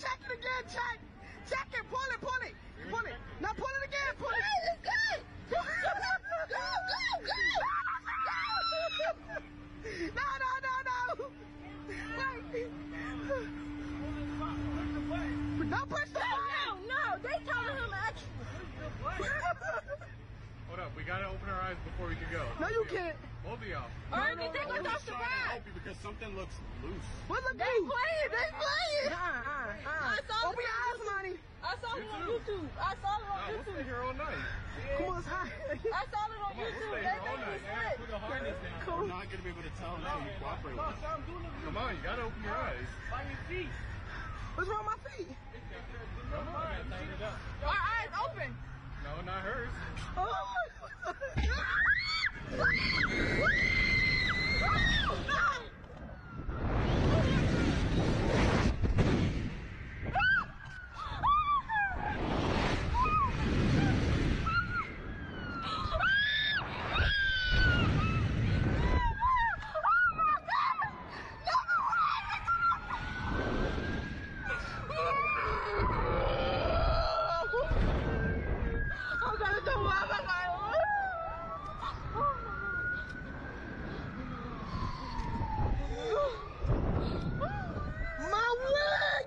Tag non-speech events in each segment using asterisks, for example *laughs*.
check it again, check. Check it, pull it, pull it. Pull it. Now pull it again, pull it. Let's go. Go, go, go, go. *laughs* No, no, no, no. Wait. Don't push the button. No, no, they telling him extra. Hold up, we gotta open our eyes before we can go. No, you can't. Both of y'all. Or anything was off the trying to ride. help you because something looks loose. What look They loose? playing, they playing. Uh, uh, uh. I saw Open the your eyes, money. I saw it on You too. YouTube. I saw it Nah, on we'll stay here all night. Come on, it's hot. I saw it on Come on, we'll YouTube. stay They here all night. slip. Put the harness down. Cool. We're not gonna be able to tell until you cooperate with us. Come on, you gotta open your eyes. What's wrong with my feet? Come on, tighten it up. Our eyes open. No, not hers. I'm gonna do what My wig!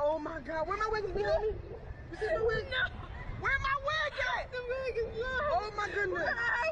Oh no, Jake! No, buy my fucking wig! Look at this shit! No, all my edges. God, where my wig is behind me? You see my wig? No. Where my wig at? The wig is low. Oh my goodness.